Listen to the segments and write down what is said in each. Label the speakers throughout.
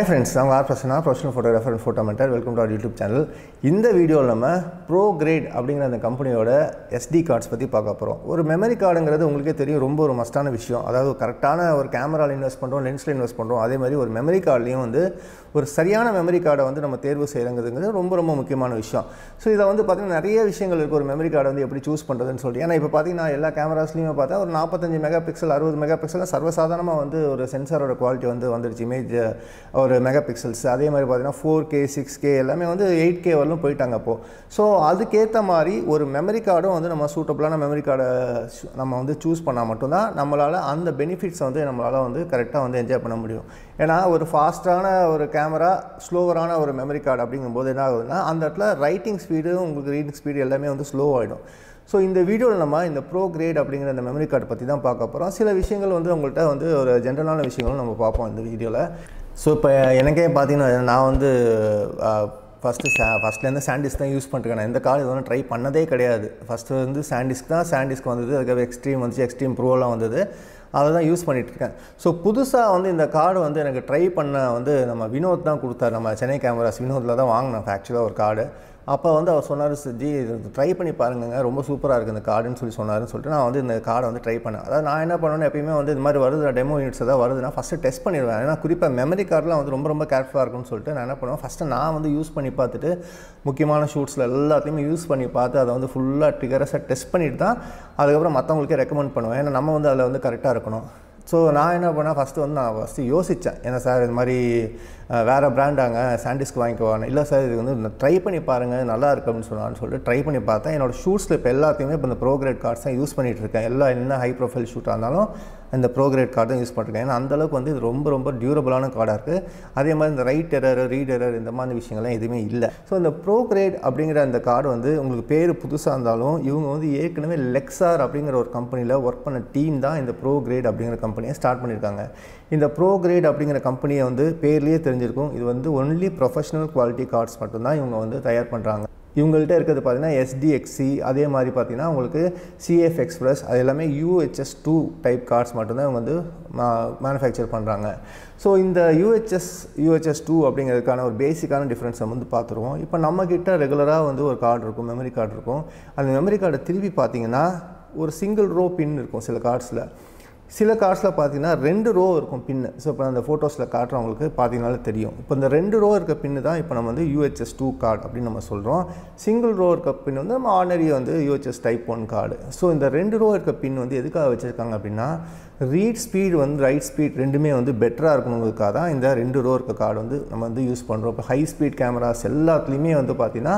Speaker 1: Hi friends நான் R Prasanna professional photographer and photo mentor welcome to our YouTube channel இந்த வீடியோவில் நம்ம bro great அப்படிங்கிற அந்த கம்பெனியோட எஸ்டி கார்ட்ஸ் பற்றி பார்க்க போகிறோம் ஒரு மெமரி கார்டுங்கிறது உங்களுக்கே தெரியும் ரொம்ப ஒரு மஸ்டான விஷயம். அதாவது கரெக்டான ஒரு கேமராவில் இன்வெஸ்ட் பண்ணுறோம் லென்ஸில் இன்வெஸ்ட் பண்ணுறோம் அதே மாதிரி ஒரு மெமரி கார்ட்லேயும் வந்து ஒரு சரியான மெமரி கார்டை வந்து நம்ம தேர்வு செய்கிறங்கிறதுங்கிறது ரொம்ப ரொம்ப முக்கியமான விஷயம். ஸோ இதில் வந்து பார்த்திங்கன்னா நிறைய விஷயங்கள் இருக்குது ஒரு மெமரி கார்டை வந்து எப்படி சூஸ் பண்ணுறதுன்னு சொல்லிட்டு. ஏன்னா இப்போ பார்த்தீங்கன்னா எல்லா கேமராஸ்லையுமே பார்த்தா ஒரு நாற்பத்தஞ்சு மெகா பிக்சல் அறுபது மெகா பிக்சல் சர்வசாதாரணமாக வந்து ஒரு சென்சாரோட குவாலிட்டி வந்து வந்துருச்சு. இமேஜ் ஒரு ஒரு மெகா பிக்சல்ஸ் அதே மாதிரி பார்த்தீங்கன்னா ஃபோர் கே சிக்ஸ் கே எல்லாமே வந்து எயிட் கே வரலும் போயிட்டாங்க அப்போது ஸோ அதுக்கேற்ற மாதிரி ஒரு மெமரி கார்டும் வந்து நம்ம சூட்டபுளான மெமரி கார்டை நம்ம வந்து சூஸ் பண்ணால் மட்டும்தான் நம்மளால் அந்த பெனிஃபிட்ஸை வந்து நம்மளால் வந்து கரெக்டாக வந்து என்ஜாய் பண்ண முடியும். ஏன்னா ஒரு ஃபாஸ்ட்டான ஒரு கேமரா ஸ்லோவரான ஒரு மெமரி கார்டு அப்படிங்கும்போது என்ன ஆகுதுன்னா அந்த இடத்துல ரைட்டிங் ஸ்பீடு உங்களுக்கு ரீடிங் ஸ்பீடு எல்லாமே வந்து ஸ்லோ ஆகிடும் ஸோ இந்த வீடியோவில் நம்ம இந்த ப்ரோ கிரேட் அப்படிங்கிற அந்த மெமரி கார்டு பற்றி தான் பார்க்க போகிறோம் சில விஷயங்கள் வந்து உங்கள்கிட்ட வந்து ஒரு ஜென்ரலான விஷயங்களும் நம்ம பார்ப்போம் இந்த வீடியோவில் ஸோ இப்போ எனக்கே பார்த்தீங்கன்னா நான் வந்து ஃபஸ்ட்டு சா ஃபஸ்ட்லேருந்து சாண்டிஸ்க் தான் யூஸ் பண்ணிருக்கேன் இந்த கார்டு இது ட்ரை பண்ணதே கிடையாது. ஃபஸ்ட்டு வந்து சாண்டிஸ்க் தான் சாண்டிஸ்க் வந்தது அதுக்காக எக்ஸ்ட்ரீம் வந்துச்சு எக்ஸ்ட்ரீம் ப்ரோலாம் வந்தது. அதை தான் யூஸ் பண்ணிகிட்ருக்கேன் ஸோ புதுசாக வந்து இந்த கார்டு வந்து எனக்கு ட்ரை பண்ண வந்து நம்ம வினோத் தான் கொடுத்தாரு. நம்ம சென்னை கேமராஸ் வினோத்தில் தான் வாங்கினேன் ஆக்சுவலாக ஒரு கார்டு அப்போ வந்து அவர் சொன்னார் ஜி இது ட்ரை பண்ணி பாருங்க ரொம்ப சூப்பராக இருக்குது இந்த கார்டுன்னு சொல்லி சொன்னார்னு சொல்லிட்டு நான் வந்து இந்த கார்டை வந்து ட்ரை பண்ணேன். அதாவது நான் என்ன பண்ணுவேன் எப்பயுமே வந்து இது மாதிரி வருது டெமோ யூனிட்ஸ் ஏதாவது வருதுன்னா ஃபஸ்ட்டு டெஸ்ட் பண்ணிடுவேன். ஏன்னா குறிப்பாக மெமரி கார்டெலாம் வந்து ரொம்ப ரொம்ப கேர்ஃபுல்லாக இருக்கும்னு சொல்லிட்டு நான் என்ன பண்ணுவேன் ஃபஸ்ட்டு நான் வந்து யூஸ் பண்ணி பார்த்துட்டு முக்கியமான ஷூட்ஸில் எல்லாத்தையுமே யூஸ் பண்ணி பார்த்து அதை வந்து ஃபுல்லாக ட்ரிகரஸாக டெஸ்ட் பண்ணிவிட்டு தான் அதுக்கப்புறம் மற்றவங்களுக்கே ரெக்கமெண்ட் பண்ணுவேன். ஏன்னா நம்ம வந்து அதில் வந்து கரெக்டாக இருக்கணும். ஸோ நான் என்ன பண்ணேன் ஃபஸ்ட்டு வந்து நான் ஃபஸ்ட்டு யோசித்தேன் ஏன்னா சார் இது மாதிரி வேறு பிராண்டாங்க சாண்டிஸ்க்கு வாங்கிக்குவாங்க இல்லை சார் இது வந்து ட்ரை பண்ணி பாருங்கள் நல்லா இருக்கு அப்படின்னு சொன்னான்னு சொல்லிட்டு ட்ரை பண்ணி பார்த்தேன். என்னோடய ஷூட்ஸில் இப்போ எல்லாத்தையுமே இப்போ இந்த ப்ரோக்ரேட் கார்ட்ஸ் தான் யூஸ் பண்ணிகிட்டு இருக்கேன். எல்லா என்ன ஹை ப்ரொஃபைல் ஷூட்டாக இருந்தாலும் இந்த ப்ரோக்ரேட் கார்டு தான் யூஸ் பண்ணுறேன் ஏன்னா அந்தளவுக்கு வந்து இது ரொம்ப ரொம்ப டியூரபிளான கார்டாக இருக்குது அதே மாதிரி இந்த ரைட் எரர் ரீட் எரர் இந்த மாதிரி விஷயங்கள்லாம் எதுவுமே இல்லை. ஸோ இந்த ப்ரோக்ரேட் அப்படிங்கிற அந்த கார்டு வந்து உங்களுக்கு பேர் புதுசாக இருந்தாலும் இவங்க வந்து ஏற்கனவே லெக்ஸார் அப்படிங்கிற ஒரு கம்பெனியில் ஒர்க் பண்ண டீம் தான் இந்த ப்ரோ கிரேட் அப்படிங்கிற கம்பெனியை ஸ்டார்ட் பண்ணியிருக்காங்க. இந்த ப்ரோ கிரேட் அப்படிங்கிற கம்பெனியை வந்து பேர்லேயே தெரிஞ்சிருக்கும். இது வந்து ஒன்லி ப்ரொஃபஷனல் குவாலிட்டி கார்ட்ஸ் மட்டும்தான் இவங்க வந்து தயார் பண்ணுறாங்க இவங்கள்ட்ட இருக்கிறது பார்த்தீங்கன்னா எஸ்டிஎக்ஸி அதே மாதிரி பார்த்தீங்கன்னா உங்களுக்கு சிஎஃப் எக்ஸ்பிரஸ் அது எல்லாமே யூஹெச்எஸ் டூ டைப் கார்ட்ஸ் மட்டும்தான் இவங்க வந்து மேனுஃபேக்சர் பண்ணுறாங்க ஸோ இந்த யூஹெச்எஸ் யூஹெச்எஸ் டூ அப்படிங்கிறதுக்கான ஒரு பேசிக்கான டிஃப்ரென்ஸை வந்து பார்த்துருவோம். இப்போ நம்மக்கிட்ட ரெகுலராக வந்து ஒரு கார்டு இருக்கும் மெமரி கார்டு இருக்கும். அந்த மெமரி கார்டை திருப்பி பார்த்தீங்கன்னா ஒரு சிங்கிள் ரோ பின் இருக்கும் சில கார்ட்ஸில் சில கார்ட்ஸில் பார்த்தீங்கன்னா ரெண்டு ரோ இருக்கும் பின்னு. ஸோ இப்போ அந்த ஃபோட்டோஸில் காட்டுறவங்களுக்கு பார்த்தீங்கனாலே தெரியும். இப்போ இந்த ரெண்டு ரோ இருக்க பின்னு தான் இப்போ நம்ம வந்து யூஹெச்எஸ் டூ கார்டு அப்படின்னு நம்ம சொல்கிறோம் சிங்கிள் ரோ இருக்க பின் வந்து நம்ம ஆர்டினரி வந்து UHS type one card so இந்த ரெண்டு ரோ இருக்க பின் வந்து எதுக்காக வச்சுருக்காங்க அப்படின்னா ரீட் ஸ்பீடு வந்து ரைட் ஸ்பீட் ரெண்டுமே வந்து பெட்டராக இருக்கணுங்கிறதுக்காக தான் இந்த ரெண்டு ரோ இருக்க கார்டு வந்து நம்ம வந்து யூஸ் பண்ணுறோம் இப்போ ஹை ஸ்பீட் கேமராஸ் எல்லாத்துலேயுமே வந்து பார்த்திங்கன்னா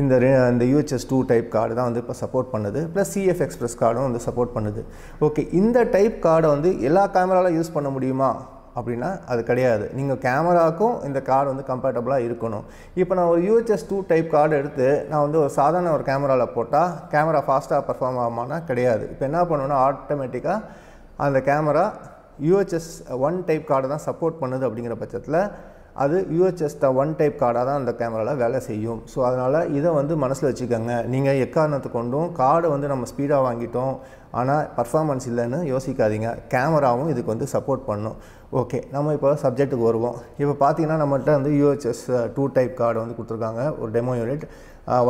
Speaker 1: இந்த இந்த யூஹெச்எஸ் டூ டைப் கார்டு தான் வந்து இப்போ சப்போர்ட் பண்ணுது. ப்ளஸ் சிஎஃப் எக்ஸ்பிரஸ் கார்டும் வந்து சப்போர்ட் பண்ணுது. ஓகே இந்த டைப் கார்டை வந்து எல்லா கேமராவில் யூஸ் பண்ண முடியுமா? அப்படின்னா அது கிடையாது. நீங்கள் கேமராவுக்கும் இந்த கார்டு வந்து கம்ஃபர்டபுளாக இருக்கணும். இப்போ நான் ஒரு யூஹெச்எஸ் டூ டைப் கார்டு எடுத்து நான் வந்து ஒரு சாதாரண ஒரு கேமராவில் போட்டால் கேமரா ஃபாஸ்ட்டாக பர்ஃபார்ம் ஆகுமானா கிடையாது. இப்போ என்ன பண்ணணும்னா ஆட்டோமேட்டிக்காக அந்த camera UHS one type card தான் சப்போர்ட் பண்ணுது அப்படிங்கிற பட்சத்தில் அது யூஹெச்எஸ் த ஒன் டைப் கார்டாக தான் அந்த கேமராவில் வேலை செய்யும். ஸோ அதனால் இதை வந்து மனசில் வச்சுக்கோங்க. நீங்கள் எக்காரணத்தை கொண்டும் கார்டை வந்து நம்ம ஸ்பீடாக வாங்கிட்டோம் ஆனால் பர்ஃபார்மன்ஸ் இல்லைன்னு யோசிக்காதீங்க. கேமராவும் இதுக்கு வந்து சப்போர்ட் பண்ணும். ஓகே நம்ம இப்போ சப்ஜெக்ட்டுக்கு வருவோம். இப்போ பார்த்தீங்கன்னா நம்மள்கிட்ட வந்து யூஹெச்எஸ் டூ டைப் கார்டு வந்து கொடுத்துருக்காங்க. ஒரு demo unit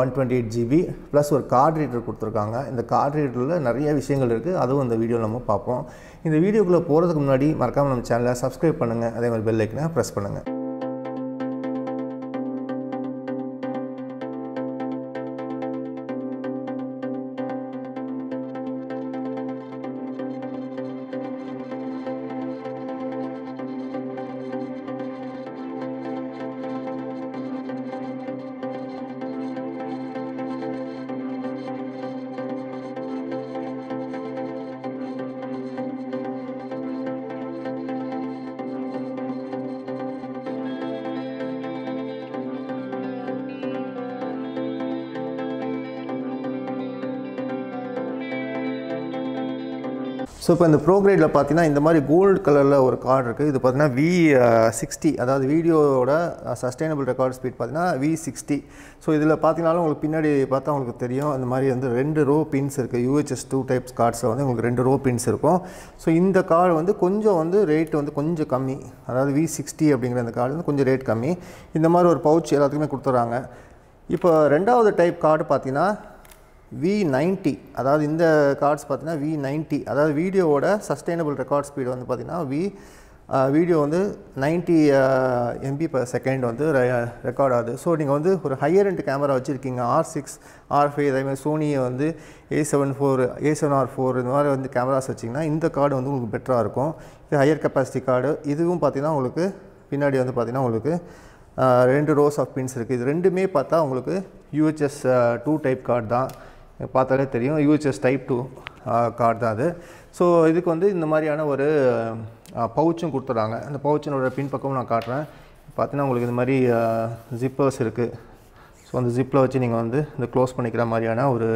Speaker 1: one twenty eight GB plus ஒரு கார்டு ரீடர் கொடுத்துருக்காங்க. இந்த கார்டு ரீடரில் நிறைய விஷயங்கள் இருக்குது அதுவும் இந்த வீடியோவில் நம்ம பார்ப்போம். இந்த வீடியோக்குள்ளே போகிறதுக்கு முன்னாடி மறக்காமல் நம்ம சேனலை சப்ஸ்கிரைப் பண்ணுங்கள் அதே மாதிரி பெல் ஐக்கனை ப்ரெஸ் பண்ணுங்கள் ஸோ இப்போ இந்த ப்ரோக்ரேடில் பார்த்தீங்கன்னா இந்த மாதிரி கோல்டு கலரில் ஒரு கார்டு இருக்குது இது பார்த்தீங்கன்னா வி சிக்ஸ்டி uh, அதாவது வீடியோவோட சஸ்டைனபிள் uh, ரெக்கார்ட் ஸ்பீட் பார்த்தீங்கன்னா வி சிக்ஸ்டி ஸோ இதில் பார்த்தீங்கனாலும் உங்களுக்கு பின்னாடி பார்த்தா உங்களுக்கு தெரியும். அந்த மாதிரி வந்து ரெண்டு ரோ பின்ஸ் இருக்குது யூஹெச்எஸ் டூ டைப்ஸ் கார்ட்ஸில் வந்து உங்களுக்கு ரெண்டு ரோ பின்ஸ் இருக்கும். ஸோ இந்த கார்டு வந்து கொஞ்சம் வந்து ரேட் வந்து கொஞ்சம் கம்மி. அதாவது வி சிக்ஸ்டி அப்படிங்கிற அந்த கார்டு வந்து கொஞ்சம் ரேட் கம்மி. இந்த மாதிரி ஒரு பவுச் எல்லாத்துக்குமே கொடுத்துட்றாங்க இப்போ ரெண்டாவது டைப் கார்டு பார்த்தீங்கன்னா வி நைன்ட்டி அதாவது இந்த கார்ட்ஸ் பார்த்தீங்கன்னா வி நைன்ட்டி அதாவது வீடியோவோட சஸ்டைனபிள் ரெக்கார்ட் ஸ்பீடு வந்து பார்த்தீங்கன்னா வி வீடியோ வந்து நைன்ட்டி எம்பி பர் செகண்ட் வந்து ரெக்கார்ட் ஆகுது. ஸோ நீங்கள் வந்து ஒரு ஹையர் எண்ட் கேமரா வச்சுருக்கீங்க ஆர் சிக்ஸ் ஆர் ஃபைவ் அதேமாதிரி சோனியை வந்து A seven four A seven R four இந்த மாதிரி வந்து கேமராஸ் வச்சிங்கன்னா இந்த கார்டு வந்து உங்களுக்கு பெட்டராக இருக்கும். இது ஹையர் கெப்பாசிட்டி கார்டு இதுவும் பார்த்தீங்கன்னா உங்களுக்கு பின்னாடி வந்து பார்த்திங்கன்னா உங்களுக்கு ரெண்டு ரோஸ் ஆஃப் பின்ஸ் இருக்குது இது ரெண்டுமே பார்த்தா உங்களுக்கு யூஹெச்எஸ் டூ டைப் கார்டு தான். பார்த்தாலே தெரியும். யூஹெச்எஸ் டைப் டூ கார்டு தான் அது. ஸோ இதுக்கு வந்து இந்த மாதிரியான ஒரு பவுச்சும் கொடுத்துட்றாங்க. அந்த பவுச்சினோட பின்பக்கமும் நான் காட்டுறேன். பார்த்தீங்கன்னா உங்களுக்கு இந்த மாதிரி ஜிப்பர்ஸ் இருக்குது ஸோ அந்த ஜிப்பில் வச்சு நீங்கள் வந்து இந்த க்ளோஸ் பண்ணிக்கிற மாதிரியான ஒரு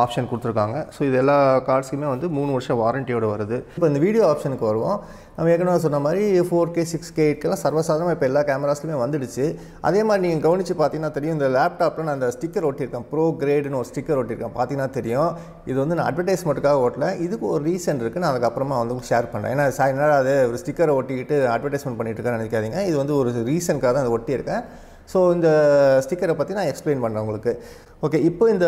Speaker 1: ஆப்ஷன் கொடுத்துருக்காங்க. ஸோ இது எல்லா கார்ட்ஸுக்குமே வந்து மூணு வருஷம் வாரண்டியோட வருது. இப்போ இந்த வீடியோ ஆப்ஷனுக்கு வருவோம். நம்ம ஏற்கனவே சொன்ன மாதிரி ஃபோர் கே சிக்ஸ் கே எயிட்கெல்லாம் சர்வசாதாரணமாக இப்போ எல்லா கேமராஸ்லையுமே வந்துடுச்சு. அதே மாதிரி நீங்கள் கவனித்து பார்த்தீங்கன்னா தெரியும் இந்த லேப்டாப்பில் நான் அந்த ஸ்டிக்கர் ஒட்டியிருக்கேன். ப்ரோ கிரேடுன்னு ஒரு ஸ்டிக்கர் ஒட்டியிருக்கேன். பார்த்தீங்கன்னா தெரியும். இது வந்து நான் அட்வர்டைஸ்மெண்ட்டுக்காக ஓட்டல இதுக்கு ஒரு ரீசன் இருக்குது நான் அதுக்கப்புறமா வந்து ஷேர் பண்ணுறேன் ஏன்னா சார் என்னடா அது? ஒரு ஸ்டிக்கரை ஒட்டிக்கிட்டு அட்வர்டைஸ்மெண்ட் பண்ணிட்டு இருக்கேன் நினைக்காதீங்க. இது வந்து ஒரு ரீசனுக்காக தான் அதை ஒட்டியிருக்கேன். ஸோ இந்த ஸ்டிக்கரை பற்றி நான் எக்ஸ்பிளைன் பண்ணுறேன் உங்களுக்கு. ஓகே இப்போ இந்த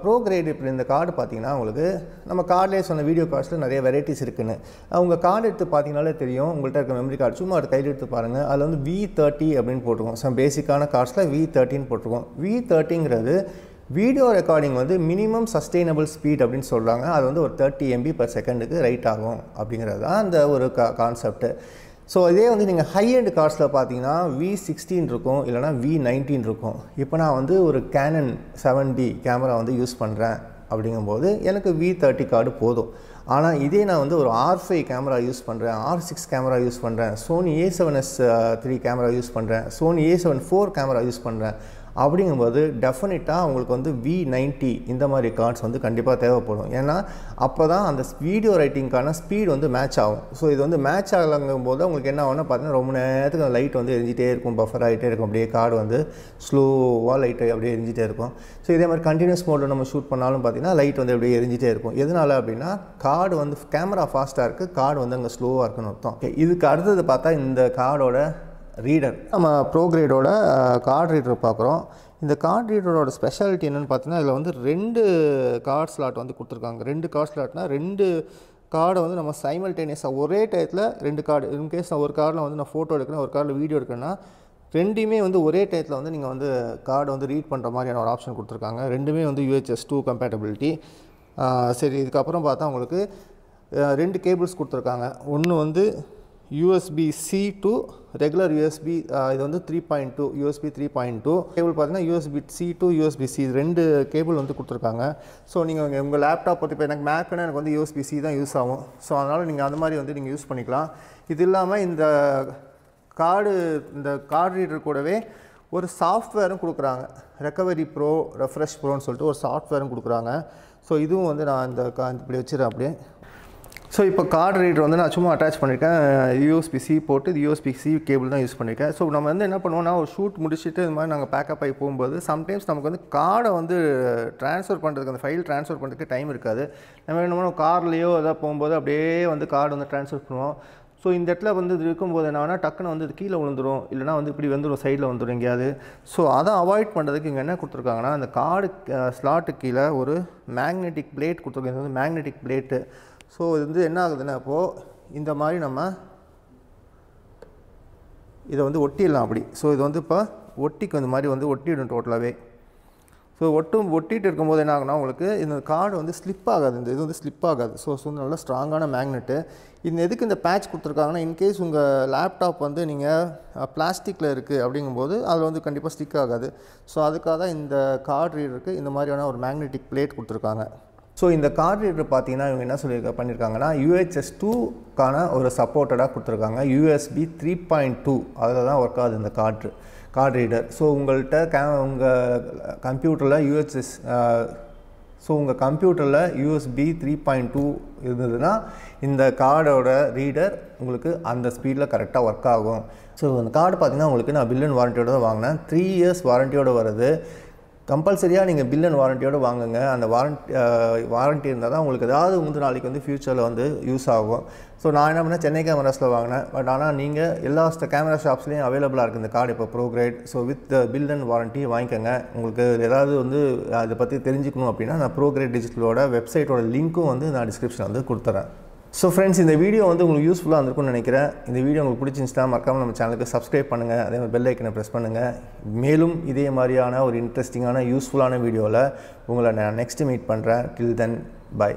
Speaker 1: ப்ரோ கிரேட் இப்போ இந்த கார்டு பார்த்தீங்கன்னா உங்களுக்கு நம்ம கார்டிலே சொன்ன வீடியோ கார்ட்ஸில் நிறைய வெரைட்டிஸ் இருக்குன்னு. உங்கள் கார்டு எடுத்து பார்த்தீங்கனாலே தெரியும். உங்கள்கிட்ட இருக்க மெமரி கார்டு சும்மா ஒரு கையில் எடுத்து பாருங்கள் அதில் வந்து வி தேர்ட்டி அப்படின்னு போட்டிருக்கோம். சம் பேசிக்கான கார்ட்ஸில் வி தேர்ட்டின்னு போட்டிருக்கோம். வி தேர்ட்டிங்கிறது வீடியோ ரெக்கார்டிங் வந்து மினிமம் சஸ்டைனபிள் ஸ்பீட் அப்படின்னு சொல்கிறாங்க அது வந்து ஒரு தேர்ட்டி எம்பி பர் செகண்டுக்கு ரைட் ஆகும் அப்படிங்கிறது தான் அந்த ஒரு கா கான்செப்ட்டு ஸோ இதே வந்து நீங்கள் ஹை எண்ட் கார்ஸில் பார்த்தீங்கன்னா வி சிக்ஸ்டீன் இருக்கும் இல்லைனா வி நைன்டீன் இருக்கும். இப்போ நான் வந்து ஒரு கேனன் செவன் டி கேமரா வந்து யூஸ் பண்ணுறேன் அப்படிங்கும்போது எனக்கு வி தேர்ட்டி கார்டு போதும். ஆனால் இதே நான் வந்து ஒரு ஆர் ஃபைவ் கேமரா யூஸ் பண்ணுறேன் ஆர் சிக்ஸ் கேமரா யூஸ் பண்ணுறேன் Sony A seven S three camera use பண்ணுறேன் Sony A seven four camera use பண்ணுறேன் அப்படிங்கும்போது டெஃபினட்டாக உங்களுக்கு வந்து வி நைன்ட்டி இந்த மாதிரி கார்ட்ஸ் வந்து கண்டிப்பாக தேவைப்படும். ஏன்னா அப்போ தான் அந்த வீடியோ ரைட்டிங்க்கான ஸ்பீடு வந்து மேட்ச் ஆகும். ஸோ இது வந்து மேட்ச் ஆகலங்கும் போது உங்களுக்கு என்ன ஆகும்னா பார்த்தீங்கன்னா ரொம்ப நேரத்துக்கு அந்த லைட் வந்து எரிஞ்சிட்டே இருக்கும். பஃபர் ஆகிட்டே இருக்கும். அப்படியே கார்டு வந்து ஸ்லோவாக லைட்டு அப்படியே எரிஞ்சிட்டே இருக்கும். ஸோ இதே மாதிரி கண்டினியூஸ் மோடில் நம்ம ஷூட் பண்ணாலும் பார்த்தீங்கன்னா லைட் வந்து அப்படியே எரிஞ்சிட்டே இருக்கும். எதனால அப்படின்னா கார்டு வந்து கேமரா ஃபாஸ்ட்டாக இருக்குது கார்டு வந்து அங்கே ஸ்லோவாக இருக்குன்னு அர்த்தம். இதுக்கு அடுத்தது பார்த்தா இந்த கார்டோட ரீடர். நம்ம ப்ரோக்ரேடோட கார்டு ரீடர் பார்க்குறோம். இந்த கார்டு ரீடரோட ஸ்பெஷாலிட்டி என்னென்னு பார்த்தீங்கன்னா இதில் வந்து ரெண்டு கார்ட் ஸ்லாட் வந்து கொடுத்துருக்காங்க. ரெண்டு கார்ட் ஸ்லாட்னா ரெண்டு கார்டை வந்து நம்ம சைமல்டேனியஸாக ஒரே டயத்தில் ரெண்டு கார்டு இன்கேஸ் நான் ஒரு கார்டில் வந்து நான் ஃபோட்டோ எடுக்கிறேன் ஒரு கார்டில் வீடியோ எடுக்கிறேன்னா ரெண்டுமே வந்து ஒரே டயத்தில் வந்து நீங்கள் வந்து கார்டை வந்து ரீட் பண்ணுற மாதிரியான ஒரு ஆப்ஷன் கொடுத்துருக்காங்க. ரெண்டுமே வந்து யூஹெச்எஸ் டூ கம்பேட்டபிலிட்டி சரி இதுக்கப்புறம் பார்த்தா உங்களுக்கு ரெண்டு கேபிள்ஸ் கொடுத்துருக்காங்க. ஒன்று வந்து USB C to regular USB இது வந்து three point two USB three point two cable பார்த்தீங்கன்னா USB C to USB C ரெண்டு கேபிள் வந்து கொடுத்துருக்காங்க. ஸோ நீங்கள் உங்கள் லேப்டாப் பற்றி இப்போ எனக்கு மேக்குன்னா எனக்கு வந்து யூஎஸ்பி சி தான் யூஸ் ஆகும். ஸோ அதனால் நீங்கள் அந்த மாதிரி வந்து நீங்கள் யூஸ் பண்ணிக்கலாம். இது இல்லாமல் இந்த கார்டு இந்த கார்டு ரீடர் கூடவே ஒரு சாஃப்ட்வேரும் கொடுக்குறாங்க. ரெக்கவரி ப்ரோ ரெஃப்ரெஷ் ப்ரோன்னு சொல்லிட்டு ஒரு சாஃப்ட்வேரும் கொடுக்குறாங்க. ஸோ இதுவும் வந்து நான் இந்த கா இப்படி வச்சுருக்கேன் அப்படியே. ஸோ இப்போ கார்டு ரீடர் வந்து நான் சும்மா அட்டாச் பண்ணியிருக்கேன் யூஎஸ்பி சி போட்டு இது யூஎஸ்பி சி கேபிள் தான் யூஸ் பண்ணியிருக்கேன் ஸோ நம்ம வந்து என்ன பண்ணுவோம்னா ஒரு ஷூட் முடிச்சுட்டு இது மாதிரி நாங்கள் பேக்கப் ஆகி போகும்போது சம்டைம்ஸ் நமக்கு வந்து கார்டை வந்து ட்ரான்ஸ்ஃபர் பண்ணுறதுக்கு அந்த ஃபைல் ட்ரான்ஸ்ஃபர் பண்ணுறதுக்கு டைம் இருக்காது. நம்ம என்ன பண்ணுவோம் கார்லேயோ எதாவது போகும்போது அப்படியே வந்து கார்டு வந்து ட்ரான்ஸ்ஃபர் பண்ணுவோம். ஸோ இந்த இடத்துல வந்து இது இருக்கும்போது என்னன்னா ஆகுனா டக்குன்னு வந்து இது கீழே விழுந்துரும். இல்லைனா வந்து இப்படி வந்துடும் சைடில் வந்துடும் எங்கேயாவது. ஸோ அதை அவாய்ட் பண்ணுறதுக்கு இங்கே என்ன கொடுத்துருக்காங்கன்னா அந்த கார்டு ஸ்லாட்டு கீழே ஒரு மேக்னெட்டிக் பிளேட் கொடுத்துருக்காங்க. இது வந்து மேக்னெட்டிக் பிளேட்டு ஸோ இது வந்து என்ன ஆகுதுன்னா இப்போது இந்த மாதிரி நம்ம இதை வந்து ஒட்டிடலாம் அப்படி. ஸோ இது வந்து இப்போ ஒட்டிக்கு இந்த மாதிரி வந்து ஒட்டிடும் டோட்டலாகவே ஸோ ஒட்டும் ஒட்டிகிட்டு இருக்கும்போது என்ன ஆகுனா உங்களுக்கு இந்த கார்டு வந்து ஸ்லிப் ஆகாது. இந்த இது வந்து ஸ்லிப் ஆகாது. ஸோ ஸோ நல்ல ஸ்ட்ராங்கான மேக்னெட்டு இந்த எதுக்கு இந்த பேட்ச் கொடுத்துருக்காங்கன்னா இன்கேஸ் உங்கள் லேப்டாப் வந்து நீங்கள் பிளாஸ்டிக்கில் இருக்குது அப்படிங்கும்போது அதில் வந்து கண்டிப்பாக ஸ்டிக் ஆகாது. ஸோ அதுக்காக தான் இந்த கார்டு ரீடருக்கு இந்த மாதிரியான ஒரு மேக்னெட்டிக் பிளேட் கொடுத்துருக்காங்க. ஸோ இந்த கார்டு ரீடர் பார்த்தீங்கன்னா இவங்க என்ன சொல்லியிருக்க பண்ணியிருக்காங்கன்னா யூஹெச்எஸ் டூக்கான ஒரு சப்போர்ட்டடாக கொடுத்துருக்காங்க. யூஎஸ்பி த்ரீ பாயிண்ட் டூ அதில் தான் ஒர்க் ஆகுது இந்த கார்டு கார்டு ரீடர் ஸோ உங்கள்கிட்ட கே உங்கள் கம்ப்யூட்டரில் யூஹெச்எஸ் ஸோ உங்கள் கம்ப்யூட்டரில் யூஎஸ்பி த்ரீ பாயிண்ட் டூ இருந்ததுன்னா இந்த கார்டோட ரீடர் உங்களுக்கு அந்த ஸ்பீடில் கரெக்டாக ஒர்க் ஆகும். ஸோ அந்த கார்டு பார்த்தீங்கன்னா உங்களுக்கு நான் பில்லன் வாரண்டியோட தான் வாங்கினேன். த்ரீ இயர்ஸ் வாரண்டியோட வருது. கம்பல்சரியாக நீங்கள் பில் அண்ட் வாரண்டியோடு வாங்குங்க. அந்த வாரண்டி வாரண்டி இருந்தால் தான் உங்களுக்கு ஏதாவது வந்து நாளைக்கு வந்து ஃப்யூச்சரில் வந்து யூஸ் ஆகும். ஸோ நான் என்ன பண்ணேன்? சென்னை கேமராஸில் வாங்கினேன். பட் ஆனால் நீங்கள் எல்லா கேமரா ஷாப்ஸ்லேயும் அவைலபிளாக இருக்குது இந்த கார்டு இப்போ ProGrade so with bill and warranty வாங்கிக்கோங்க. உங்களுக்கு ஏதாவது வந்து அதை பற்றி தெரிஞ்சுக்கணும் அப்படின்னா நான் ப்ரோக்ரேட் டிஜிட்டலோட வெப்சைட்டோட லிங்க்கும் வந்து நான் டிஸ்கிரிப்ஷன் வந்து கொடுத்துறேன். ஸோ ஃப்ரெண்ட்ஸ் இந்த வீடியோ வந்து உங்களுக்கு யூஸ்ஃபுல்லாக இருந்திருக்கும்னு நினைக்கிறேன். இந்த வீடியோ உங்களுக்கு பிடிச்சிருந்துச்சுன்னா மறக்காமல் நம்ம சேனலுக்கு சப்ஸ்கிரைப் பண்ணுங்கள் அதே மாதிரி பெல் ஐக்கனை ப்ரெஸ் பண்ணுங்கள் மேலும் இதே மாதிரியான ஒரு இன்ட்ரெஸ்டிங்கான யூஸ்ஃபுல்லான வீடியோவில் உங்களை நான் நெக்ஸ்ட்டு மீட் பண்ணுறேன் டில் தென் பை